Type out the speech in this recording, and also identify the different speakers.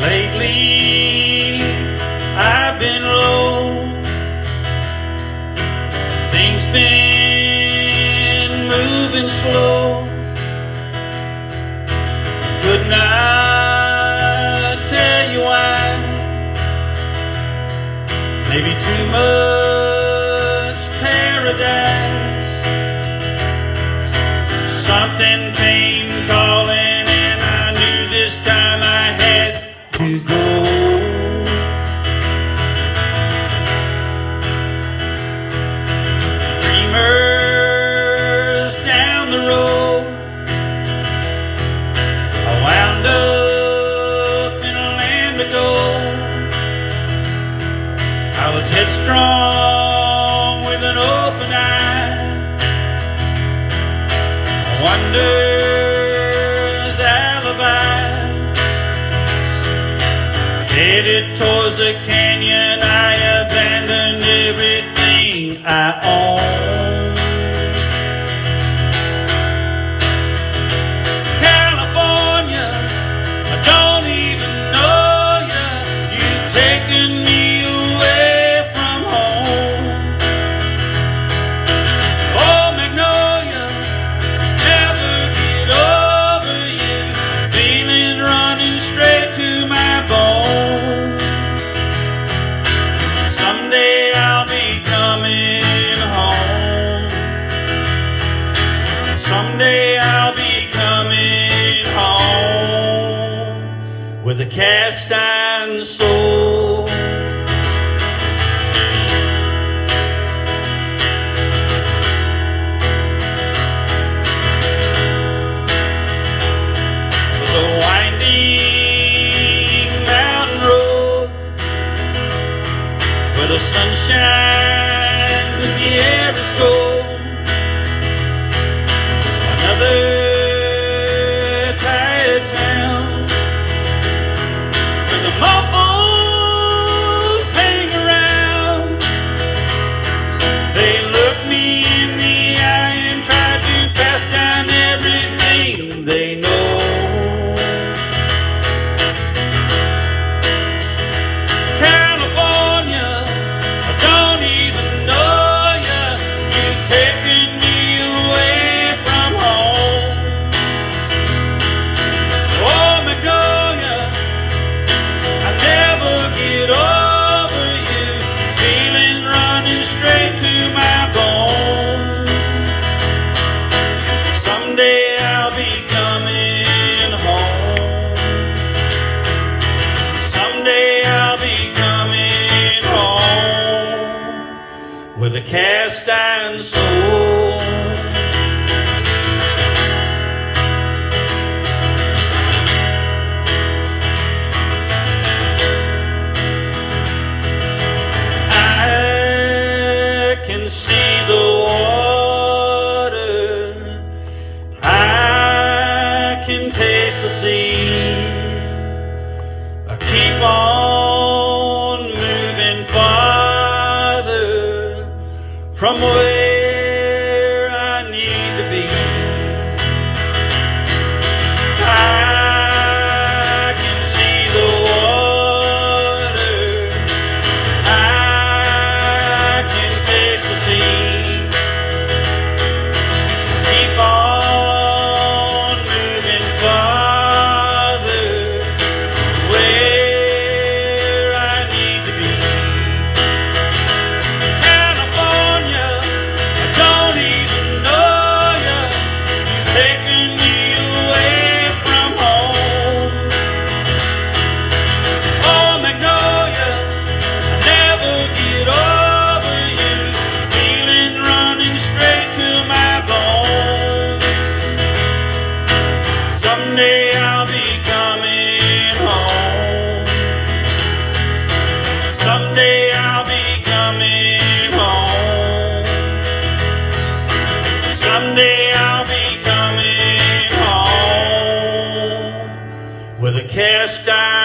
Speaker 1: Lately, I've been low. Things been moving slow. Could not tell you why. Maybe too much paradise. Something came. Thunder's alibi Headed towards the canyon I abandoned everything I own. Someday I'll be coming home with a cast iron soul. someday I'll be coming home. Someday I'll be coming home with a cast iron soul. Taste the sea. I keep on moving farther from where I'll be coming home with a cast iron.